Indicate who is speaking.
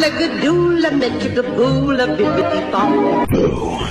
Speaker 1: Halagadoola, metricabool, bibbidi bop.
Speaker 2: Oh.